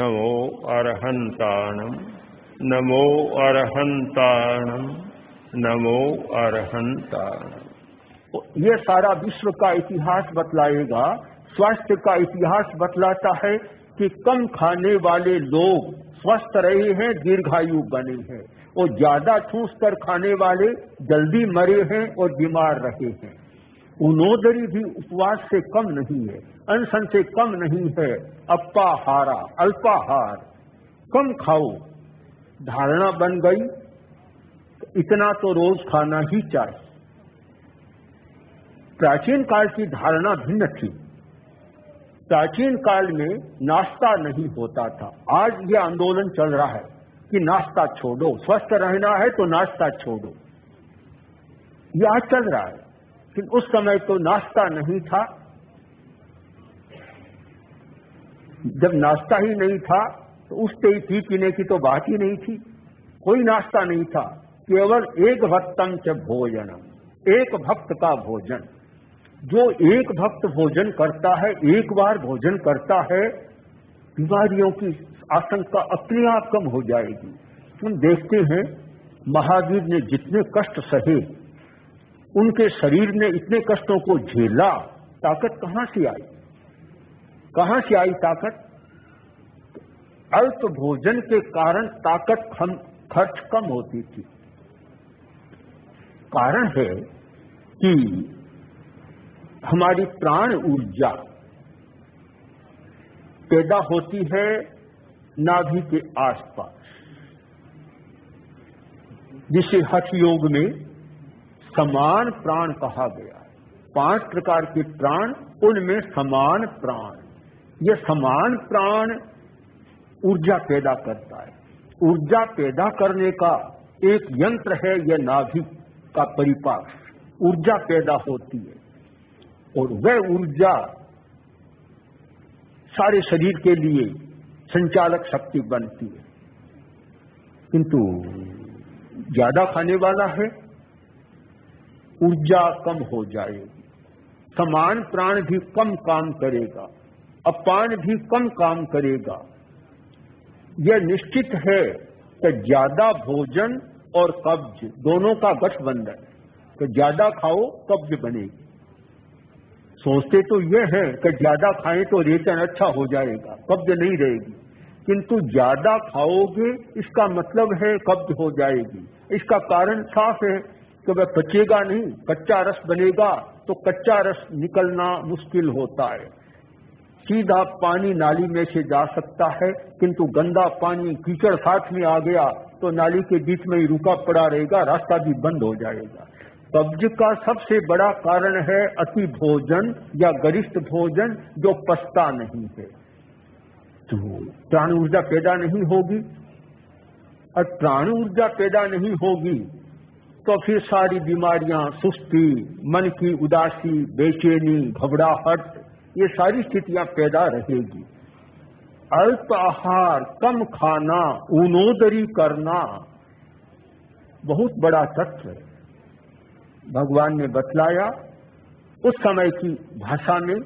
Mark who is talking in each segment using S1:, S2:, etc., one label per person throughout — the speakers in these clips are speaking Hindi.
S1: नमो अरहंताणम नमो अरहंताणम नमो अरहंताणम
S2: ये सारा विश्व का इतिहास बतलाएगा, स्वास्थ्य का इतिहास बतलाता है कि कम खाने वाले लोग स्वस्थ रहे हैं, दीर्घायु बने हैं और ज़्यादा ठूस कर खाने वाले जल्दी मरे हैं और बीमार रहे हैं। उनोदरी भी उपवास से कम नहीं है, अनशन से कम नहीं है अपाहारा अल्पाहार, कम खाओ। धारणा बन गई, इतना तो रोज खाना ही चाहिए। प्राचीन काल की धारणा भिन्न थी। प्राचीन काल में नाश्ता नहीं होता था। आज ये आंदोलन चल रहा है कि नाश्ता छोड़ो। स्वस्थ रहना है तो नाश्ता छोड़ो। ये आज चल रहा है। लेकिन उस समय तो नाश्ता नहीं था। जब नाश्ता ही नहीं था तो उससे ही पी पीने की तो बात ही नहीं थी। कोई नाश्ता नहीं था, केवल एक भक्तम च भोजनम, एक भक्त का भोजन। जो एक भक्त भोजन करता है, एक बार भोजन करता है, बीमारियों की आशंका अपने आप कम हो जाएगी। हम देखते हैं, महावीर ने जितने कष्ट सहे उनके शरीर ने इतने कष्टों को झेला, ताकत कहाँ से आई? कहाँ से आई ताकत? अल्प भोजन के कारण ताकत खर्च कम होती थी। कारण है कि हमारी प्राण ऊर्जा पैदा होती है नाभि के आसपास, जिसे हठ योग में समान प्राण कहा गया पाँच प्रकार के प्राण, उनमें समान प्राण। यह समान प्राण ऊर्जा पैदा करता है। ऊर्जा पैदा करने का एक यंत्र है, यह नाभि का परिपाक। ऊर्जा पैदा होती है और वह ऊर्जा सारे शरीर के लिए संचालक शक्ति बनती है। किंतु ज़्यादा खाने वाला है ऊर्जा कम हो जाएगी। समान प्राण भी कम काम करेगा, अपान भी कम काम करेगा। यह निश्चित है कि ज़्यादा भोजन और कब्ज दोनों का गठबंधन कि ज़्यादा खाओ, कब्ज बनेगी। सोचते तो यह है कि ज़्यादा खाएँ तो रेचन अच्छा हो जाएगा, कब्ज नहीं रहेगी। किंतु ज़्यादा खाओगे, इसका मतलब है कब्ज हो जाएगी। इसका कारण साफ़ है कि वह पचेगा नहीं, कच्चा रस बनेगा तो कच्चा रस निकलना मुश्किल होता है। सीधा पानी नाली में से जा सकता है, किंतु गंदा पानी कीचड़ साथ में आ गया तो नाली के बीच में ही रुका पड़ा रहेगा, रास्ता भी बंद हो जाएगा। कब्ज का सबसे बड़ा कारण है अति भोजन या गरिष्ठ भोजन जो पछता नहीं है। तो प्राण ऊर्जा पैदा नहीं होगी। और प्राण ऊर्जा पैदा नहीं होगी तो फिर सारी बीमारियाँ, सुस्ती, मन की उदासी, बेचैनी, घबराहट, ये सारी स्थितियाँ पैदा रहेगी। अल्प आहार, कम खाना, ऊनोदरी करना, बहुत बड़ा तत्व है। भगवान ने बतलाया, उस समय की भाषा में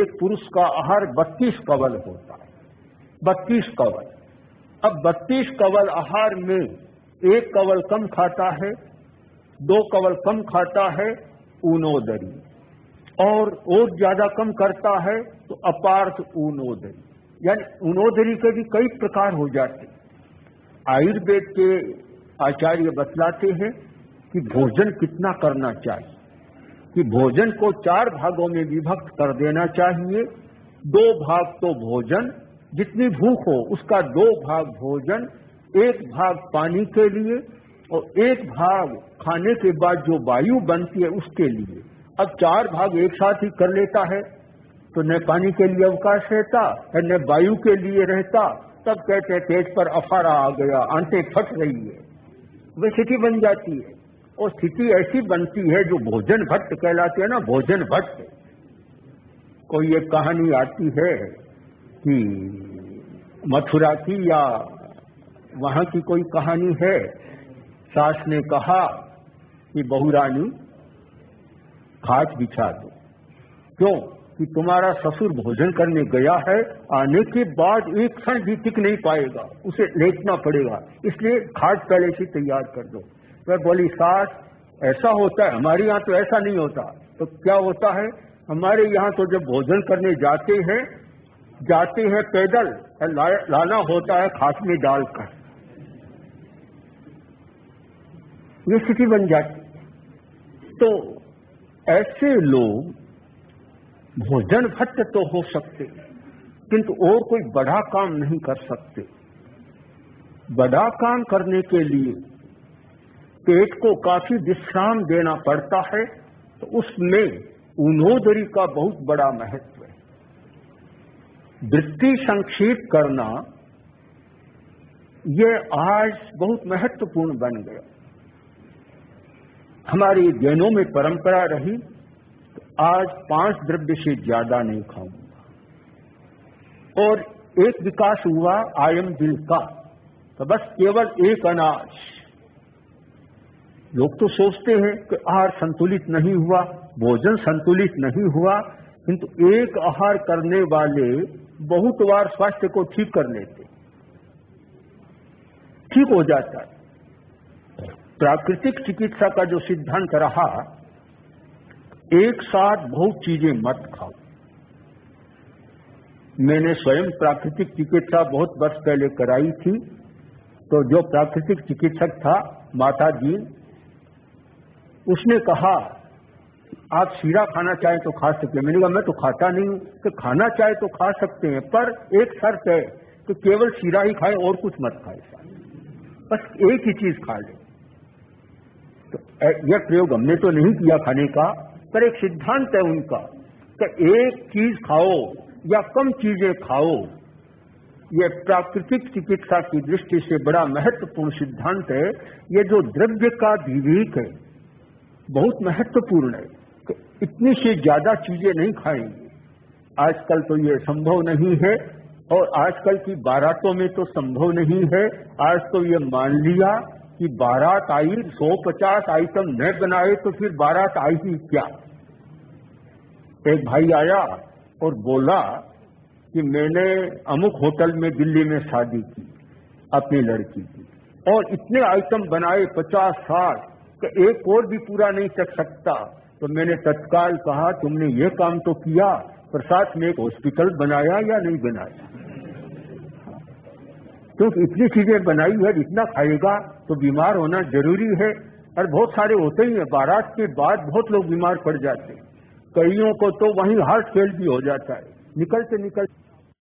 S2: एक पुरुष का आहार बत्तीस कवल होता है। बत्तीस कवल। अब बत्तीस कवल आहार में एक कवल कम खाता है दो कवल कम खाता है ऊनोदरी और और ज़्यादा कम करता है तो अपार्थ ऊनोदरी यानी ऊनोदरी के भी कई प्रकार हो जाते आयुर्वेद के आचार्य बतलाते हैं कि भोजन कितना करना चाहिए। कि भोजन को चार भागों में विभक्त कर देना चाहिए। दो भाग तो भोजन, जितनी भूख हो उसका दो भाग भोजन, एक भाग पानी के लिए और एक भाग खाने के बाद जो वायु बनती है उसके लिए। अब चार भाग एक साथ ही कर लेता है। तो न पानी के लिए अवकाश रहता है न वायु के लिए रहता। तब कहते पेट पर अफारा आ गया आंटे फट रही है। वह स्थिति बन जाती है। और स्थिति ऐसी बनती है जो भोजन भट्ट कहलाती है ना, भोजन भट्ट। कोई एक कहानी आती है कि मथुरा की या वहाँ की कोई कहानी है सास ने कहा कि बहुरानी खाट बिछा दो। क्यों? कि तुम्हारा ससुर भोजन करने गया है, आने के बाद एक क्षण भी टिक नहीं पाएगा, उसे लेटना पड़ेगा। इसलिए खाट पहले से तैयार कर दो। वह बोली, सास, ऐसा होता है, हमारे यहाँ तो ऐसा नहीं होता। तो क्या होता है? हमारे यहाँ तो जब भोजन करने जाते हैं जाते हैं पैदल लाना होता है खाट में डालकर। ये स्थिति बन जाती तो ऐसे लोग, भोजन भट्ट तो हो सकते किंतु और कोई बड़ा काम नहीं कर सकते। बड़ा काम करने के लिए पेट को काफ़ी विश्राम देना पड़ता है तो उसमें उन्होदरी का बहुत बड़ा महत्व है। वृत्ति संक्षेप करना यह आज बहुत महत्वपूर्ण बन गया। हमारी जैनों में परंपरा रही तो आज पाँच द्रव्य से ज़्यादा नहीं खाऊँगा। और एक विकास हुआ आयम दिल का तो बस केवल एक अनाज। लोग तो सोचते हैं कि आहार संतुलित नहीं हुआ, भोजन संतुलित नहीं हुआ, किंतु एक आहार करने वाले बहुत बार स्वास्थ्य को ठीक कर लेते। ठीक हो जाता है। प्राकृतिक चिकित्सा का जो सिद्धांत रहा, एक साथ बहुत चीज़ें मत खाओ। मैंने स्वयं प्राकृतिक चिकित्सा बहुत वर्ष पहले कराई थी तो जो प्राकृतिक चिकित्सक था माता जी उसने कहा, आप शीरा खाना चाहें तो खा सकते हैं। मैंने कहा, मैं तो खाता नहीं हूँ। तो खाना चाहे तो खा सकते हैं, पर एक शर्त है कि केवल शीरा ही खाए और कुछ मत खाए। बस एक ही चीज़ खा ले। तो यह प्रयोग हमने तो नहीं किया खाने का, पर एक सिद्धांत है उनका कि एक चीज़ खाओ या कम चीज़ें खाओ। यह प्राकृतिक चिकित्सा की दृष्टि से बड़ा महत्वपूर्ण सिद्धांत है। ये जो द्रव्य का विवेक है, बहुत महत्वपूर्ण है कि इतनी से ज़्यादा चीज़ें नहीं खाएँगे। आजकल तो ये संभव नहीं है और आजकल की बारातों में तो संभव नहीं है। आज तो ये मान लिया कि बारात आई, सौ पचास आइटम न बनाए तो फिर बारात आई ही क्या? एक भाई आया और बोला कि मैंने अमुक होटल में दिल्ली में शादी की, अपनी लड़की की। और इतने आइटम बनाए, पचास, साठ कि एक और भी पूरा नहीं कर सकता। तो मैंने तत्काल कहा, तुमने ये काम तो किया प्रसाद में एक हॉस्पिटल बनाया या नहीं बनाया? क्योंकि इतनी चीज़ें बनाई है, इतना खाएगा तो बीमार होना ज़रूरी है। और बहुत सारे होते ही हैं, बारात के बाद बहुत लोग बीमार पड़ जाते हैं। कईयों को तो वहीं हार्ट फेल भी हो जाता है। निकलते निकलते